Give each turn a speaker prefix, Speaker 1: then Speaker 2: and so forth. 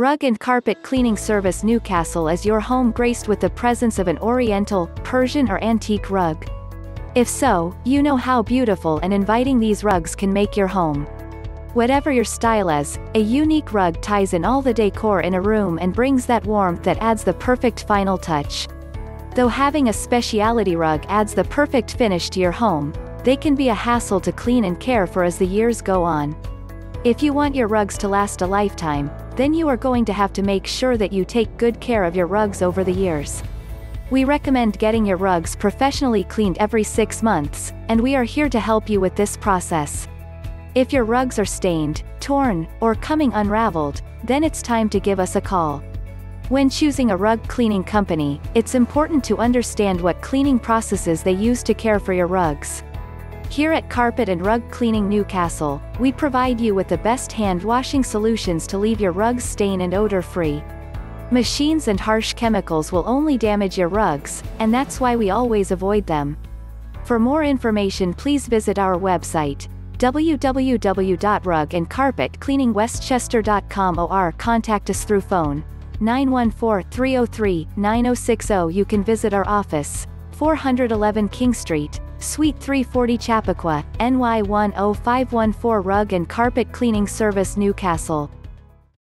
Speaker 1: Rug and Carpet Cleaning Service New Castle is your home graced with the presence of an Oriental, Persian or antique rug. If so, you know how beautiful and inviting these rugs can make your home. Whatever your style is, a unique rug ties in all the decor in a room and brings that warmth that adds the perfect final touch. Though having a speciality rug adds the perfect finish to your home, they can be a hassle to clean and care for as the years go on. If you want your rugs to last a lifetime, then you are going to have to make sure that you take good care of your rugs over the years. We recommend getting your rugs professionally cleaned every six months, and we are here to help you with this process. If your rugs are stained, torn, or coming unraveled, then it's time to give us a call. When choosing a rug cleaning company, it's important to understand what cleaning processes they use to care for your rugs. Here at Carpet and Rug Cleaning New Castle, we provide you with the best hand washing solutions to leave your rugs stain and odor free. Machines and harsh chemicals will only damage your rugs, and that's why we always avoid them. For more information please visit our website, www.rugandcarpetcleaningwestchester.com or contact us through phone 914-303-9060 you can visit our office 411 King Street Suite 340 Chappaqua NY 10514 Rug and Carpet Cleaning Service New Castle